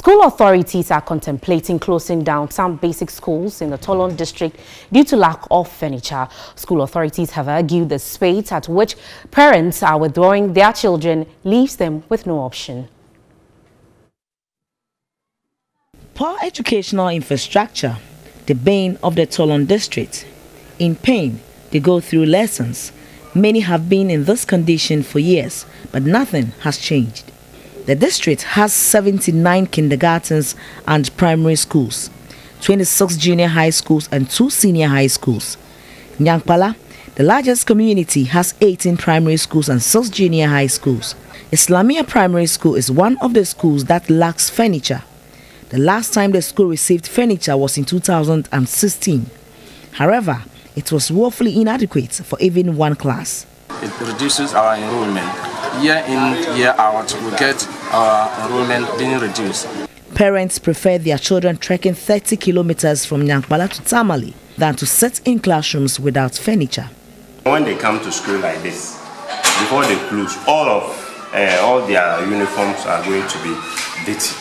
School authorities are contemplating closing down some basic schools in the Tolon district due to lack of furniture. School authorities have argued the space at which parents are withdrawing their children leaves them with no option. Poor educational infrastructure, the bane of the Tolon district. In pain, they go through lessons. Many have been in this condition for years, but nothing has changed. The district has 79 kindergartens and primary schools, 26 junior high schools and 2 senior high schools. Nyankpala, the largest community, has 18 primary schools and 6 junior high schools. Islamia Primary School is one of the schools that lacks furniture. The last time the school received furniture was in 2016. However, it was woefully inadequate for even one class. It reduces our enrollment year in, year out, we get our enrollment being reduced. Parents prefer their children trekking 30 kilometers from Nyankpala to Tamale than to sit in classrooms without furniture. When they come to school like this, before they close, all of uh, all their uniforms are going to be dirty.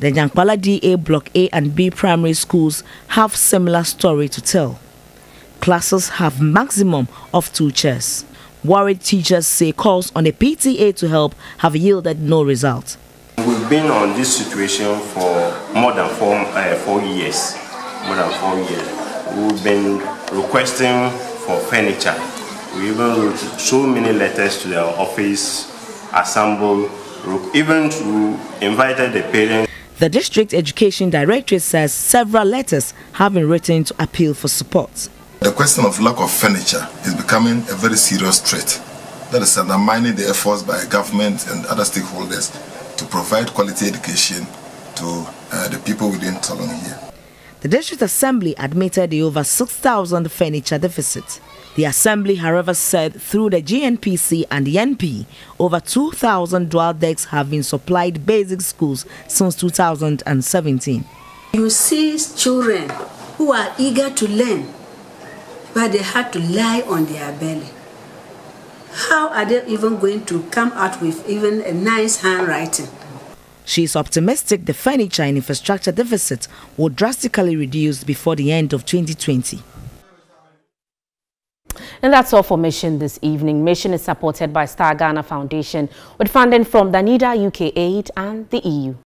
The Nyankpala DA Block A and B primary schools have similar story to tell. Classes have maximum of two chairs. Worried teachers say calls on the PTA to help have yielded no result. We've been on this situation for more than four, uh, four years. More than four years. We've been requesting for furniture. We even wrote so many letters to the office, assembled, even to invited the parents. The district education directorate says several letters have been written to appeal for support. The question of lack of furniture is becoming a very serious threat that is undermining the efforts by government and other stakeholders to provide quality education to uh, the people within Tolon here. The District Assembly admitted the over 6,000 furniture deficit. The Assembly, however, said through the GNPC and the NP, over 2,000 dual decks have been supplied basic schools since 2017. You see children who are eager to learn but they had to lie on their belly. How are they even going to come out with even a nice handwriting? She is optimistic the furniture and infrastructure deficit will drastically reduce before the end of 2020. And that's all for Mission this evening. Mission is supported by Star Ghana Foundation with funding from Danida UK Aid and the EU.